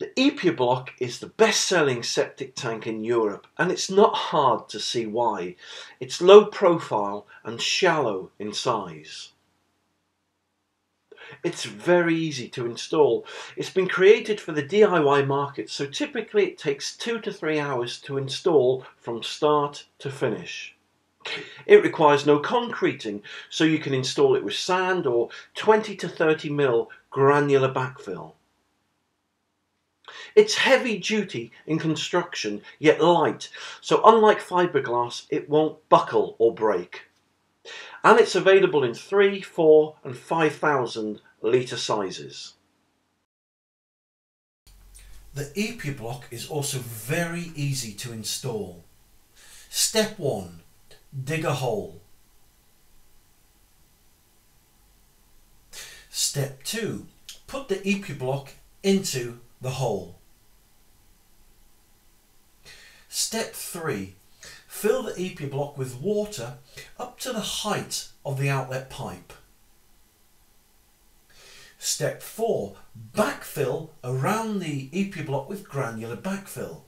The Epurbloc is the best selling septic tank in Europe and it's not hard to see why. It's low profile and shallow in size. It's very easy to install. It's been created for the DIY market so typically it takes two to three hours to install from start to finish. It requires no concreting so you can install it with sand or 20 to 30 mil granular backfill. It's heavy duty in construction, yet light, so unlike fiberglass, it won't buckle or break. And it's available in 3, 4 and 5,000 litre sizes. The Epurbloc is also very easy to install. Step 1. Dig a hole. Step 2. Put the Epurbloc into the hole. Step 3. Fill the Epurbloc with water up to the height of the outlet pipe. Step 4. Backfill around the Epurbloc with granular backfill.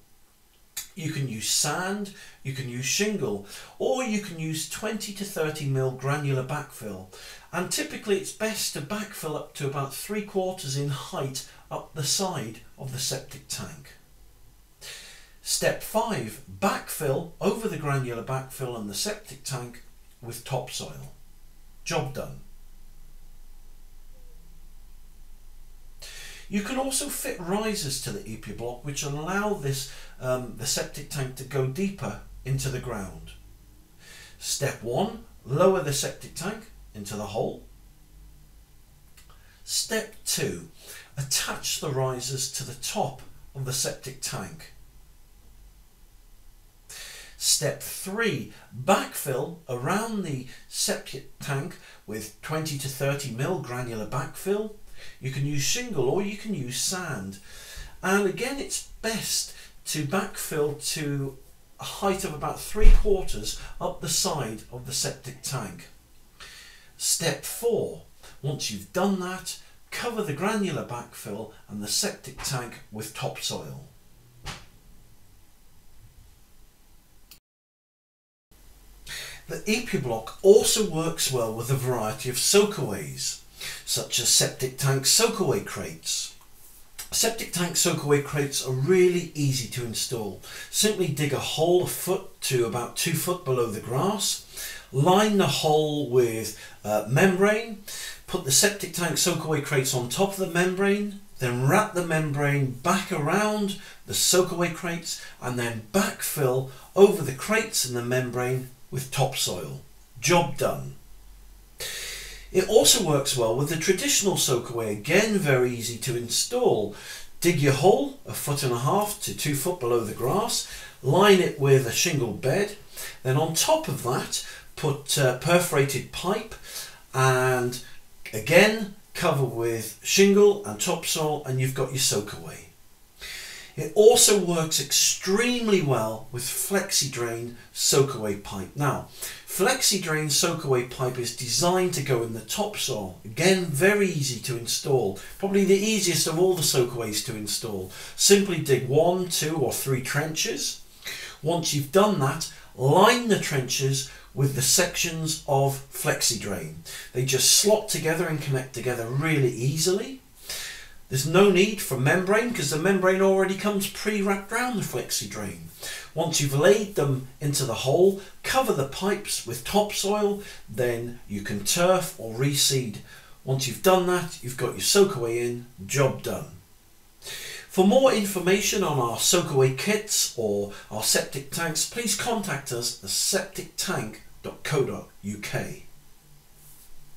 You can use sand, you can use shingle, or you can use 20 to 30 mil granular backfill. And typically it's best to backfill up to about three quarters in height up the side of the septic tank. Step 5. Backfill over the granular backfill and the septic tank with topsoil. Job done. You can also fit risers to the Epurbloc which allow this um, the septic tank to go deeper into the ground. Step 1. Lower the septic tank into the hole. Step 2. Attach the risers to the top of the septic tank. Step 3. Backfill around the septic tank with 20 to 30 mil granular backfill you can use shingle or you can use sand. And again, it's best to backfill to a height of about three quarters up the side of the septic tank. Step four, once you've done that, cover the granular backfill and the septic tank with topsoil. The Epurbloc also works well with a variety of soakaways such as septic tank soakaway crates. Septic tank soakaway crates are really easy to install. Simply dig a hole a foot to about two foot below the grass, line the hole with uh, membrane, put the septic tank soakaway crates on top of the membrane, then wrap the membrane back around the soakaway crates and then backfill over the crates and the membrane with topsoil. Job done. It also works well with the traditional soakaway, again very easy to install. Dig your hole a foot and a half to two foot below the grass, line it with a shingle bed, then on top of that put uh, perforated pipe and again cover with shingle and topsoil and you've got your soakaway. It also works extremely well with flexi drain soakaway pipe. Now, flexi drain soakaway pipe is designed to go in the topsoil. Again, very easy to install. Probably the easiest of all the soakaways to install. Simply dig one, two or three trenches. Once you've done that, line the trenches with the sections of flexi drain. They just slot together and connect together really easily. There's no need for membrane because the membrane already comes pre-wrapped around the flexi-drain. Once you've laid them into the hole, cover the pipes with topsoil, then you can turf or reseed. Once you've done that, you've got your soakaway in, job done. For more information on our soakaway kits or our septic tanks, please contact us at septictank.co.uk.